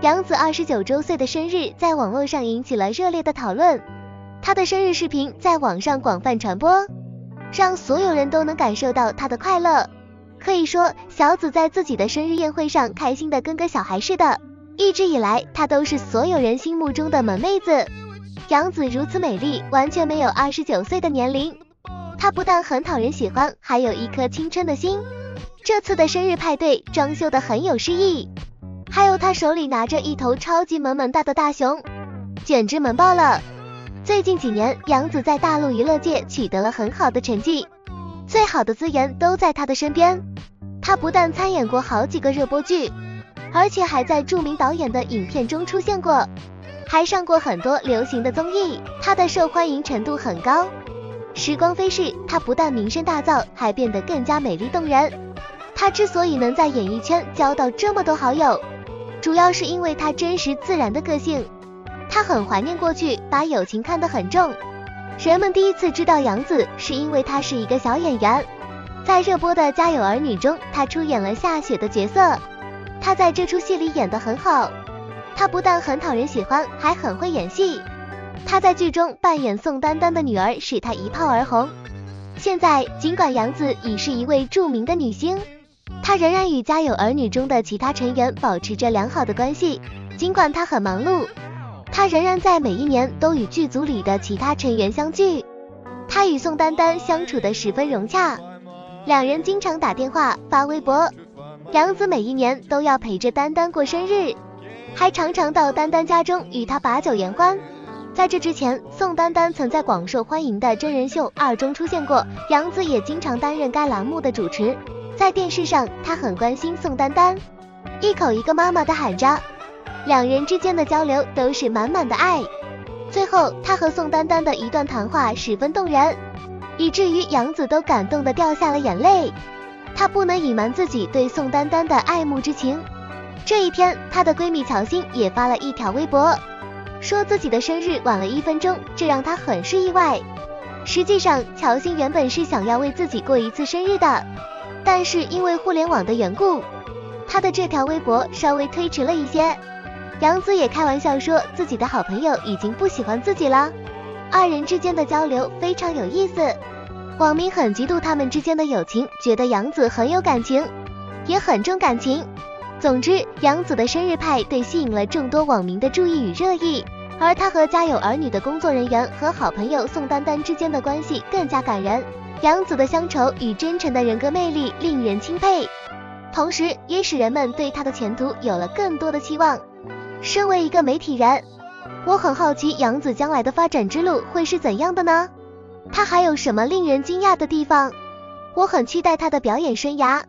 杨紫二十九周岁的生日在网络上引起了热烈的讨论，她的生日视频在网上广泛传播，让所有人都能感受到她的快乐。可以说，小紫在自己的生日宴会上开心的跟个小孩似的。一直以来，她都是所有人心目中的萌妹子。杨紫如此美丽，完全没有二十九岁的年龄。她不但很讨人喜欢，还有一颗青春的心。这次的生日派对装修的很有诗意，还有他手里拿着一头超级萌萌哒的大熊，简直萌爆了。最近几年，杨紫在大陆娱乐界取得了很好的成绩，最好的资源都在她的身边。她不但参演过好几个热播剧，而且还在著名导演的影片中出现过。还上过很多流行的综艺，她的受欢迎程度很高。时光飞逝，她不但名声大噪，还变得更加美丽动人。她之所以能在演艺圈交到这么多好友，主要是因为她真实自然的个性。她很怀念过去，把友情看得很重。人们第一次知道杨紫，是因为她是一个小演员。在热播的《家有儿女》中，她出演了夏雪的角色。她在这出戏里演得很好。她不但很讨人喜欢，还很会演戏。她在剧中扮演宋丹丹的女儿，使她一炮而红。现在，尽管杨紫已是一位著名的女星，他仍然与《家有儿女》中的其他成员保持着良好的关系。尽管他很忙碌，他仍然在每一年都与剧组里的其他成员相聚。他与宋丹丹相处的十分融洽，两人经常打电话、发微博。杨紫每一年都要陪着丹丹过生日。还常常到丹丹家中与她把酒言欢。在这之前，宋丹丹曾在广受欢迎的真人秀二中出现过，杨紫也经常担任该栏目的主持。在电视上，她很关心宋丹丹，一口一个妈妈的喊着，两人之间的交流都是满满的爱。最后，她和宋丹丹的一段谈话十分动人，以至于杨紫都感动的掉下了眼泪。她不能隐瞒自己对宋丹丹的爱慕之情。这一天，她的闺蜜乔欣也发了一条微博，说自己的生日晚了一分钟，这让她很是意外。实际上，乔欣原本是想要为自己过一次生日的，但是因为互联网的缘故，他的这条微博稍微推迟了一些。杨紫也开玩笑说自己的好朋友已经不喜欢自己了，二人之间的交流非常有意思，网民很嫉妒他们之间的友情，觉得杨紫很有感情，也很重感情。总之，杨紫的生日派对吸引了众多网民的注意与热议，而她和家有儿女的工作人员和好朋友宋丹丹之间的关系更加感人。杨紫的乡愁与真诚的人格魅力令人钦佩，同时也使人们对她的前途有了更多的期望。身为一个媒体人，我很好奇杨紫将来的发展之路会是怎样的呢？她还有什么令人惊讶的地方？我很期待她的表演生涯。